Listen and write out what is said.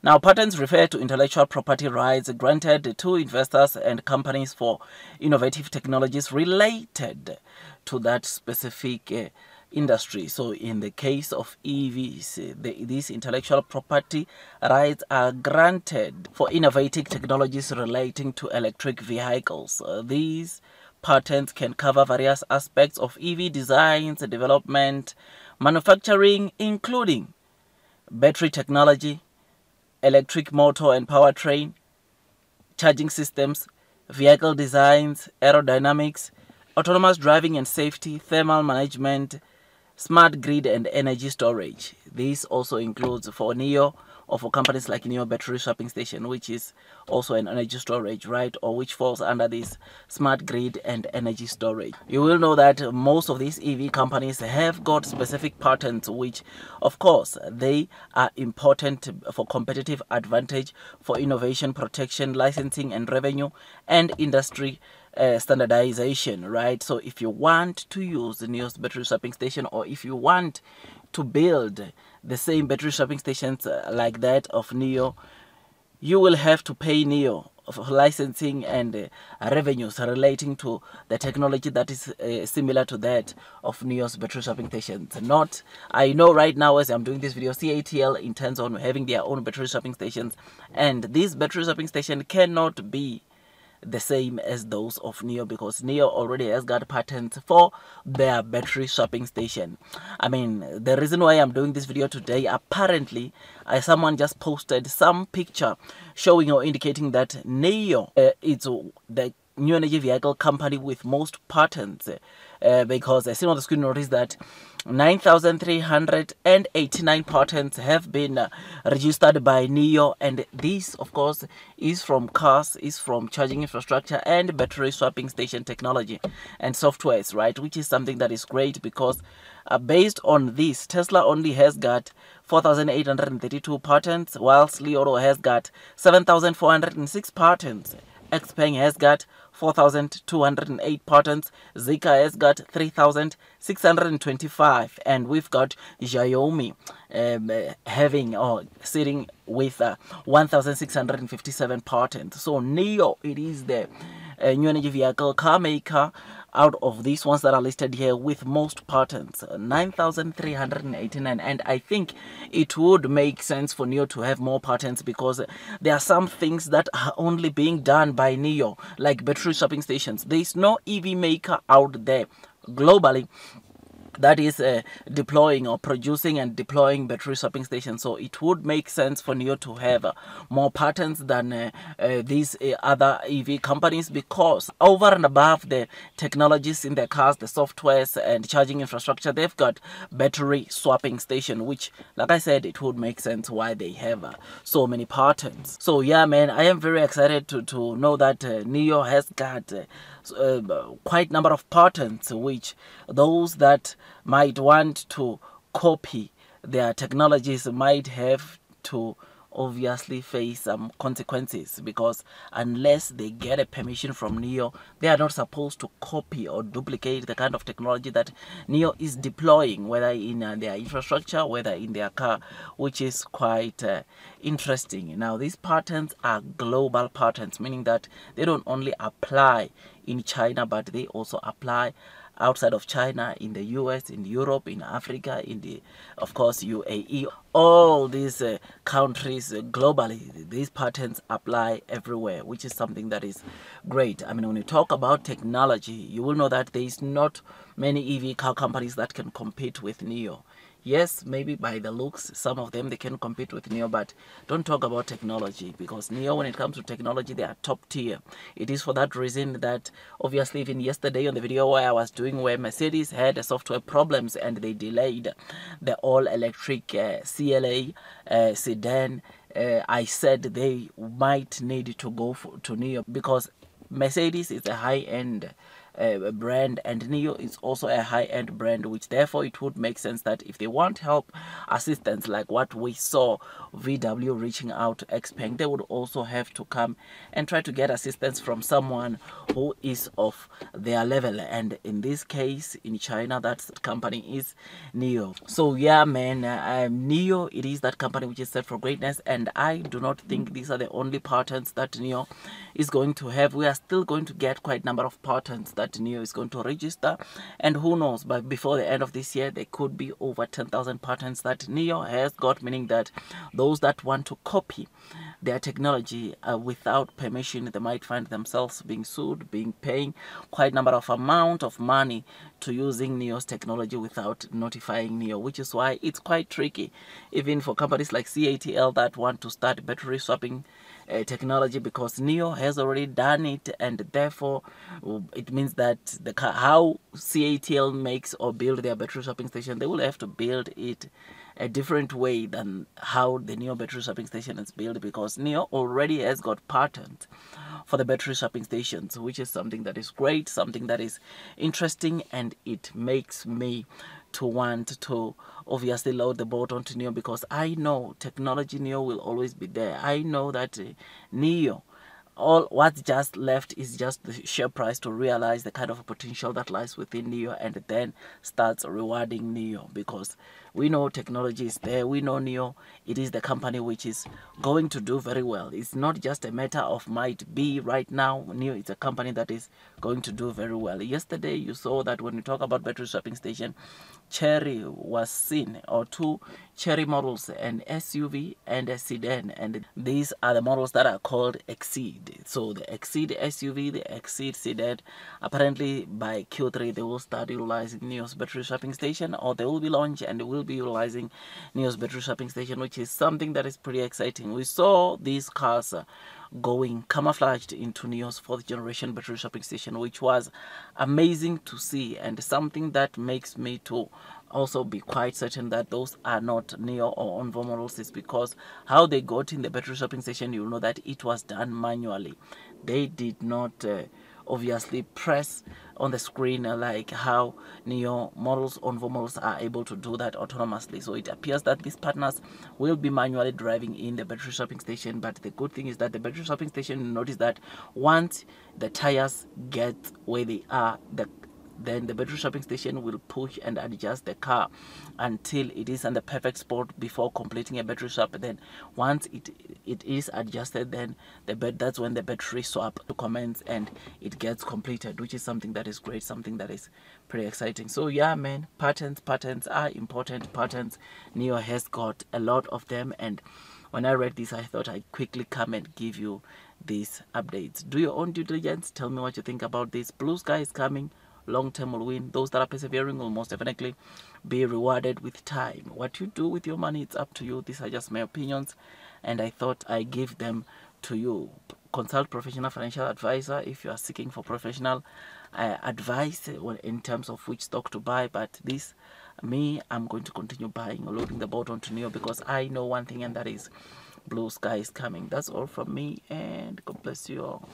Now, patents refer to intellectual property rights granted to investors and companies for innovative technologies related to that specific uh, industry. So, in the case of EVs, the, these intellectual property rights are granted for innovative technologies relating to electric vehicles. Uh, these patents can cover various aspects of EV designs, development, manufacturing, including battery technology electric motor and powertrain, charging systems, vehicle designs, aerodynamics, autonomous driving and safety, thermal management, smart grid and energy storage. This also includes for NIO or for companies like NIO Battery Swapping Station, which is also an energy storage, right? Or which falls under this smart grid and energy storage. You will know that most of these EV companies have got specific patents, which, of course, they are important for competitive advantage, for innovation, protection, licensing, and revenue, and industry uh, standardization, right? So if you want to use the NIO's battery swapping station or if you want to build the same battery swapping stations uh, like that of NIO, you will have to pay NIO for licensing and uh, revenues relating to the technology that is uh, similar to that of NIO's battery swapping stations. Not, I know right now as I'm doing this video, CATL intends on having their own battery swapping stations and this battery swapping station cannot be the same as those of NIO because NIO already has got patents for their battery swapping station. I mean, the reason why I'm doing this video today, apparently, uh, someone just posted some picture showing or indicating that NIO uh, is the new energy vehicle company with most patents uh, because I see on the screen notice that 9,389 patents have been uh, registered by NIO and this of course is from cars, is from charging infrastructure and battery swapping station technology and softwares, right? Which is something that is great because uh, based on this, Tesla only has got 4,832 patents whilst Auto has got 7,406 patents. Xpeng has got 4,208 patents. Zeekr has got 3,625. And we've got Xiaomi um, having or sitting with uh, 1,657 patents. So NIO, it is the uh, new energy vehicle car maker out of these ones that are listed here with most patents uh, 9389 and i think it would make sense for NIO to have more patents because there are some things that are only being done by NIO like battery swapping stations. There is no ev maker out there globally that is uh, deploying or producing and deploying battery swapping stations. So it would make sense for NIO to have uh, more patents than uh, uh these uh, other EV companies because over and above the technologies in their cars, the softwares and charging infrastructure, they've got battery swapping station, which, like I said, it would make sense why they have uh, so many patents. So yeah, man, I am very excited to, to know that NIO has got uh, quite number of patents which those that might want to copy their technologies might have to obviously face some consequences because unless they get a permission from NIO, they are not supposed to copy or duplicate the kind of technology that NIO is deploying, whether in uh, their infrastructure, whether in their car, which is quite uh, interesting. Now, these patents are global patents, meaning that they don't only apply in China, but they also apply outside of China, in the US, in Europe, in Africa, in the, of course, UAE. All these uh, countries uh, globally, these patents apply everywhere, which is something that is great. I mean, when you talk about technology, you will know that there is not many EV car companies that can compete with NIO. Yes, maybe by the looks, some of them they can compete with NIO, but don't talk about technology because NIO, when it comes to technology, they are top tier. It is for that reason that obviously even yesterday on the video where I was doing where Mercedes had software problems and they delayed the all-electric uh, CLA uh, sedan, uh, I said they might need to go for, to NIO because Mercedes is a high-end uh, brand and NIO is also a high-end brand which therefore it would make sense that if they want help assistance like what we saw vw reaching out to xpeng they would also have to come and try to get assistance from someone who is of their level. And in this case in china that company is NIO. So yeah man um, NIO it is that company which is set for greatness and i do not think these are the only patents that NIO is going to have. We are still going to get quite a number of patents that NIO is going to register. And who knows but before the end of this year there could be over 10,000 patents that NIO has got meaning that those that want to copy their technology uh, without permission they might find themselves being sued being paying quite a number of amount of money to using NIO's technology without notifying NIO which is why it's quite tricky even for companies like catl that want to start battery swapping uh, technology because NIO has already done it and therefore it means that the how catl makes or build their battery swapping station they will have to build it a different way than how the NIO battery swapping station is built because NIO already has got patent for the battery swapping stations, which is something that is great, something that is interesting, and it makes me to want to obviously load the boat onto NIO because I know technology NIO will always be there. I know that uh, NIO all what's just left is just the share price to realize the kind of potential that lies within NIO and then starts rewarding NIO because we know technology is there. We know NIO. It is the company which is going to do very well. It's not just a matter of might be right now. NIO is a company that is going to do very well. Yesterday you saw that when we talk about battery swapping station Chery was seen or two Chery models an SUV and a sedan. And these are the models that are called Exeed. So the Exeed SUV the Exeed sedan apparently by Q3 they will start utilizing NIO's battery swapping station or they will be launched and will be utilizing NIO's battery swapping station which is something that is pretty exciting. We saw these cars going camouflaged into NIO's fourth generation battery swapping station which was amazing to see and something that makes me to also be quite certain that those are not NIO or Onvo models is because how they got in the battery swapping station you'll know that it was done manually. They did not uh, obviously press on the screen uh, like how NIO models, Onvo models are able to do that autonomously. So it appears that these partners will be manually driving in the battery swapping station. But the good thing is that the battery swapping station, notice that once the tires get where they are, the then the battery swapping station will push and adjust the car until it is in the perfect spot before completing a battery swap then once it it is adjusted then the bed that's when the battery swap commence and it gets completed which is something that is great something that is pretty exciting. So yeah man patents patents are important. Patents NIO has got a lot of them. And when i read this i thought i'd quickly come and give you these updates. Do your own due diligence. Tell me what you think about this. Blue sky is coming long term will win. Those that are persevering will most definitely be rewarded with time. What you do with your money, it's up to you. These are just my opinions, and I thought I give them to you. Consult professional financial advisor if you are seeking for professional uh, advice in terms of which stock to buy. But this, me, I'm going to continue buying or loading the boat onto NIO because I know one thing, and that is blue sky is coming. That's all from me, and God bless you all.